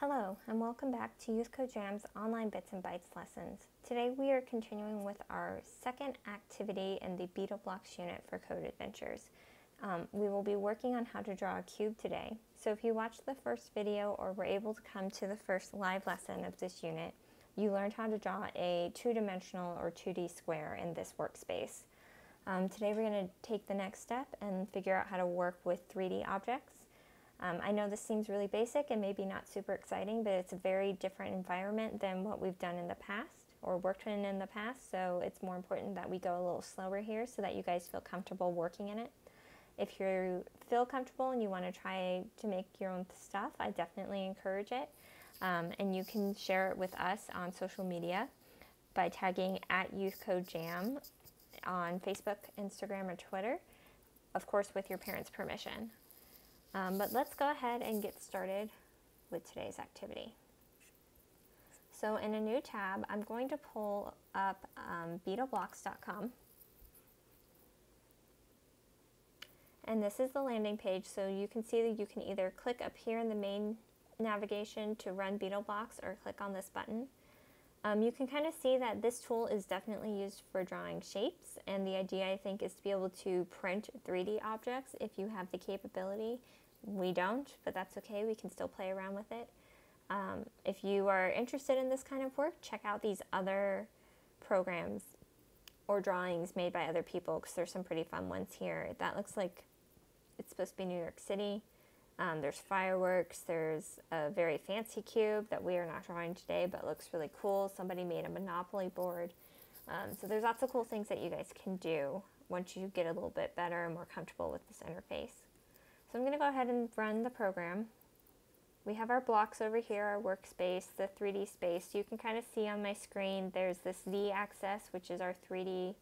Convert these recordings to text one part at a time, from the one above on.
Hello, and welcome back to Youth Code Jam's online Bits and Bytes lessons. Today we are continuing with our second activity in the Beetle Blocks unit for Code Adventures. Um, we will be working on how to draw a cube today. So if you watched the first video or were able to come to the first live lesson of this unit, you learned how to draw a two-dimensional or 2D square in this workspace. Um, today we're going to take the next step and figure out how to work with 3D objects. Um, I know this seems really basic and maybe not super exciting, but it's a very different environment than what we've done in the past or worked in in the past, so it's more important that we go a little slower here so that you guys feel comfortable working in it. If you feel comfortable and you want to try to make your own stuff, I definitely encourage it. Um, and you can share it with us on social media by tagging at Youth Code Jam on Facebook, Instagram, or Twitter, of course, with your parents' permission. Um, but let's go ahead and get started with today's activity. So in a new tab, I'm going to pull up um, beetleblocks.com. And this is the landing page, so you can see that you can either click up here in the main navigation to run BeetleBlocks or click on this button. Um, you can kind of see that this tool is definitely used for drawing shapes and the idea I think is to be able to print 3D objects if you have the capability. We don't, but that's okay, we can still play around with it. Um, if you are interested in this kind of work, check out these other programs or drawings made by other people because there's some pretty fun ones here. That looks like it's supposed to be New York City. Um, there's fireworks. There's a very fancy cube that we are not drawing today, but looks really cool. Somebody made a Monopoly board. Um, so there's lots of cool things that you guys can do once you get a little bit better and more comfortable with this interface. So I'm going to go ahead and run the program. We have our blocks over here, our workspace, the 3D space. You can kind of see on my screen there's this Z axis, which is our 3D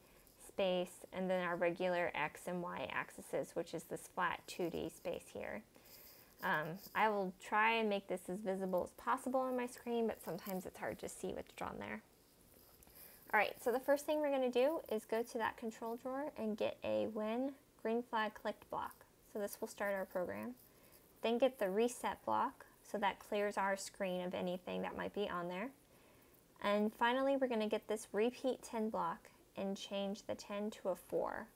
space, and then our regular X and Y axes, which is this flat 2D space here. Um, I will try and make this as visible as possible on my screen, but sometimes it's hard to see what's drawn there. All right, so the first thing we're going to do is go to that control drawer and get a when green flag clicked block. So this will start our program. Then get the reset block, so that clears our screen of anything that might be on there. And finally, we're going to get this repeat 10 block and change the 10 to a 4.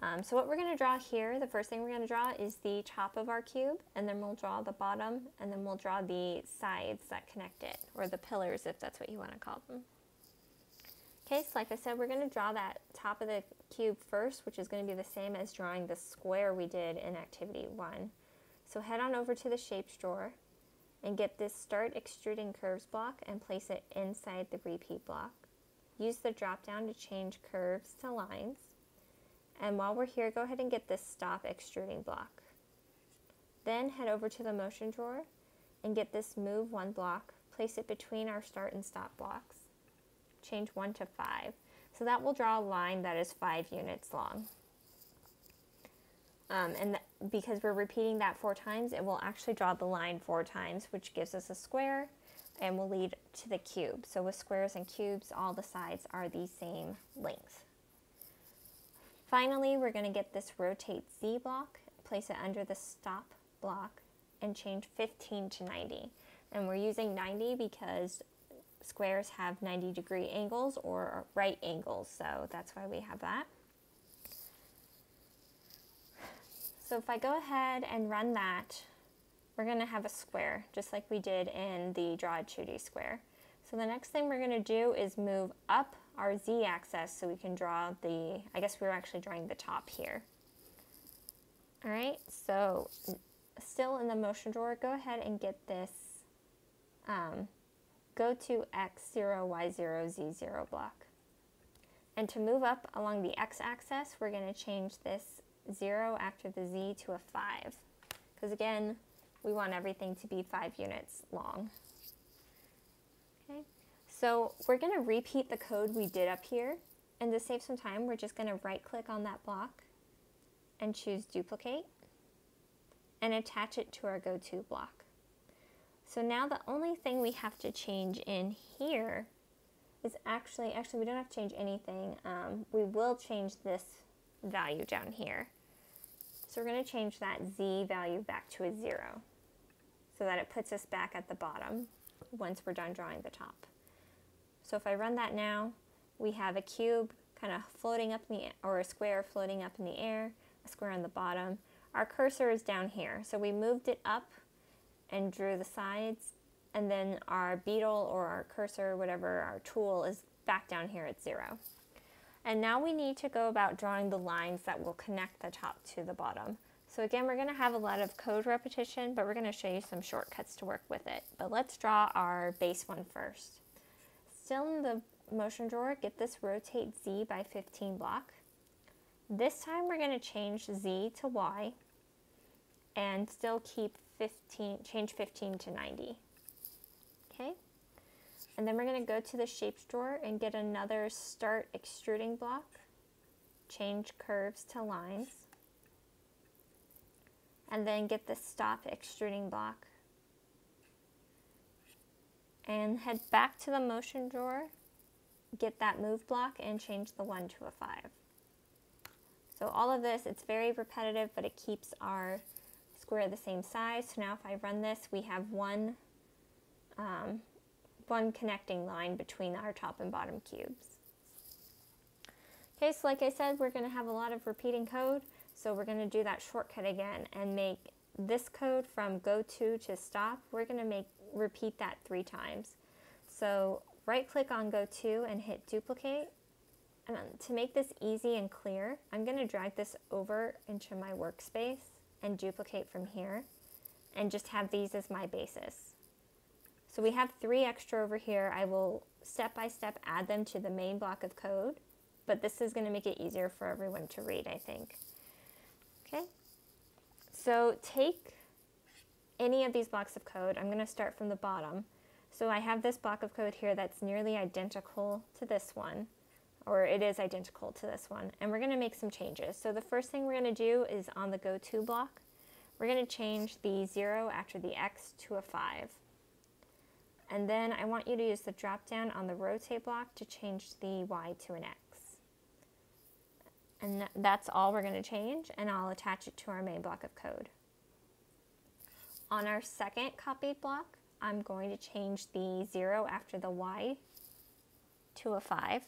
Um, so what we're going to draw here, the first thing we're going to draw is the top of our cube, and then we'll draw the bottom, and then we'll draw the sides that connect it, or the pillars if that's what you want to call them. Okay, so like I said, we're going to draw that top of the cube first, which is going to be the same as drawing the square we did in activity 1. So head on over to the shapes drawer and get this start extruding curves block and place it inside the repeat block. Use the drop down to change curves to lines. And while we're here, go ahead and get this stop extruding block. Then head over to the motion drawer and get this move one block, place it between our start and stop blocks. Change one to five. So that will draw a line that is five units long. Um, and because we're repeating that four times, it will actually draw the line four times, which gives us a square and will lead to the cube. So with squares and cubes, all the sides are the same length. Finally, we're going to get this rotate Z block, place it under the stop block, and change 15 to 90. And we're using 90 because squares have 90 degree angles or right angles, so that's why we have that. So if I go ahead and run that, we're going to have a square, just like we did in the draw 2D square. So the next thing we're going to do is move up our z-axis so we can draw the, I guess we are actually drawing the top here. All right, so still in the motion drawer, go ahead and get this, um, go to x0, y0, z0 block. And to move up along the x-axis, we're going to change this 0 after the z to a 5. Because again, we want everything to be 5 units long. So we're going to repeat the code we did up here. And to save some time, we're just going to right click on that block and choose duplicate and attach it to our go-to block. So now the only thing we have to change in here is actually, actually we don't have to change anything. Um, we will change this value down here. So we're going to change that z value back to a 0. so that it puts us back at the bottom once we're done drawing the top. So if I run that now, we have a cube kind of floating up in the, or a square floating up in the air, a square on the bottom. Our cursor is down here, so we moved it up and drew the sides, and then our beetle or our cursor, whatever our tool, is back down here at zero. And now we need to go about drawing the lines that will connect the top to the bottom. So again, we're going to have a lot of code repetition, but we're going to show you some shortcuts to work with it. But let's draw our base one first. Still in the motion drawer, get this rotate Z by 15 block. This time we're going to change Z to Y and still keep 15, change 15 to 90. Okay? And then we're going to go to the shapes drawer and get another start extruding block, change curves to lines, and then get the stop extruding block. And head back to the motion drawer, get that move block and change the 1 to a 5. So all of this, it's very repetitive, but it keeps our square the same size. So now if I run this, we have one, um, one connecting line between our top and bottom cubes. Okay, so like I said, we're going to have a lot of repeating code. So we're going to do that shortcut again and make this code from go to to stop. We're going to make repeat that three times. So right click on go to and hit duplicate. And to make this easy and clear, I'm going to drag this over into my workspace and duplicate from here and just have these as my basis. So we have three extra over here. I will step by step add them to the main block of code, but this is going to make it easier for everyone to read, I think. Okay, so take any of these blocks of code. I'm going to start from the bottom. So I have this block of code here that's nearly identical to this one, or it is identical to this one, and we're going to make some changes. So the first thing we're going to do is on the go to block, we're going to change the 0 after the x to a 5. And then I want you to use the drop down on the rotate block to change the y to an x. And that's all we're going to change, and I'll attach it to our main block of code. On our second copied block, I'm going to change the 0 after the y to a 5.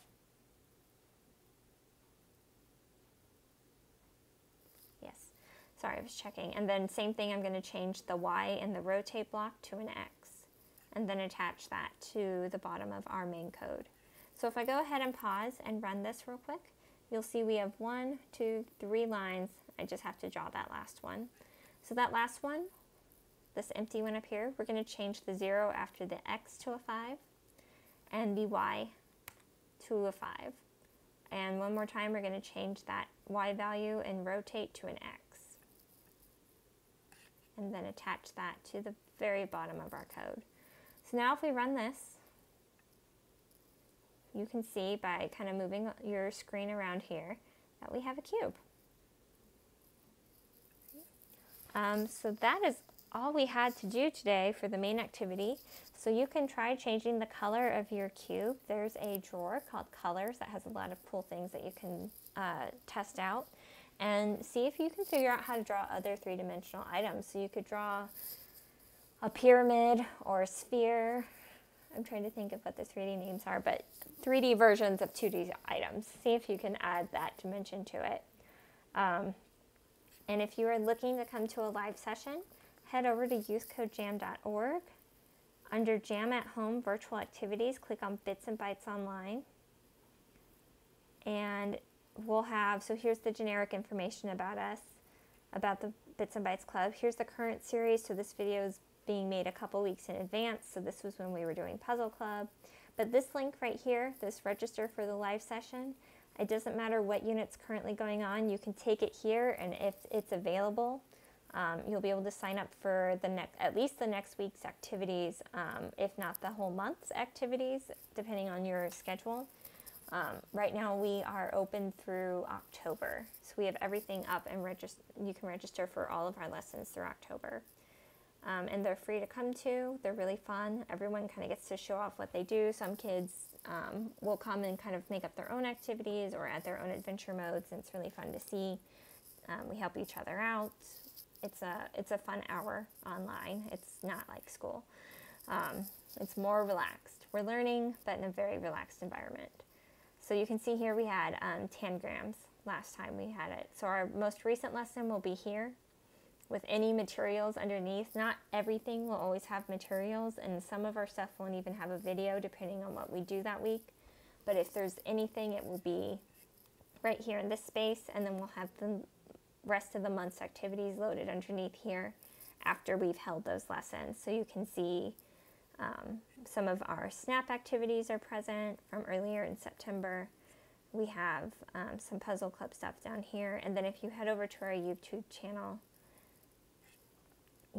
Yes, sorry, I was checking. And then same thing, I'm going to change the y in the rotate block to an x, and then attach that to the bottom of our main code. So if I go ahead and pause and run this real quick, you'll see we have one, two, three lines. I just have to draw that last one. So that last one, this empty one up here, we're going to change the 0 after the x to a 5 and the y to a 5. And one more time, we're going to change that y value and rotate to an x. And then attach that to the very bottom of our code. So now if we run this, you can see by kind of moving your screen around here that we have a cube. Um, so that is all we had to do today for the main activity. So you can try changing the color of your cube. There's a drawer called Colors that has a lot of cool things that you can uh, test out and see if you can figure out how to draw other three-dimensional items. So you could draw a pyramid or a sphere. I'm trying to think of what the 3D names are, but 3D versions of 2D items. See if you can add that dimension to it. Um, and if you are looking to come to a live session, head over to youthcodejam.org. Under Jam at Home Virtual Activities, click on Bits and Bytes Online. And we'll have, so here's the generic information about us, about the Bits and Bytes Club. Here's the current series, so this video is being made a couple weeks in advance, so this was when we were doing Puzzle Club. But this link right here, this register for the live session, it doesn't matter what unit's currently going on, you can take it here and if it's available, um, you'll be able to sign up for the next, at least the next week's activities, um, if not the whole month's activities, depending on your schedule. Um, right now we are open through October, so we have everything up and register. You can register for all of our lessons through October, um, and they're free to come to. They're really fun. Everyone kind of gets to show off what they do. Some kids um, will come and kind of make up their own activities or add their own adventure modes, and it's really fun to see. Um, we help each other out it's a it's a fun hour online. It's not like school. Um, it's more relaxed. We're learning, but in a very relaxed environment. So you can see here we had um, tangrams last time we had it. So our most recent lesson will be here with any materials underneath. Not everything will always have materials, and some of our stuff won't even have a video depending on what we do that week. But if there's anything, it will be right here in this space, and then we'll have the rest of the month's activities loaded underneath here after we've held those lessons. So you can see um, some of our SNAP activities are present from earlier in September. We have um, some Puzzle Club stuff down here. And then if you head over to our YouTube channel,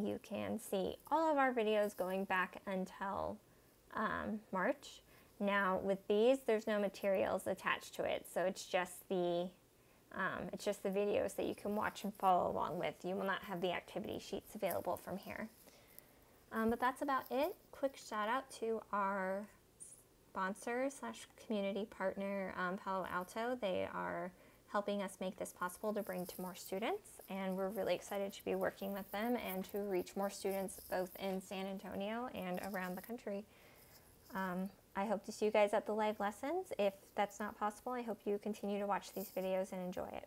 you can see all of our videos going back until um, March. Now with these, there's no materials attached to it, so it's just the um, it's just the videos that you can watch and follow along with. You will not have the activity sheets available from here. Um, but that's about it. Quick shout out to our sponsor slash community partner, um, Palo Alto. They are helping us make this possible to bring to more students, and we're really excited to be working with them and to reach more students both in San Antonio and around the country. Um, I hope to see you guys at the live lessons. If that's not possible, I hope you continue to watch these videos and enjoy it.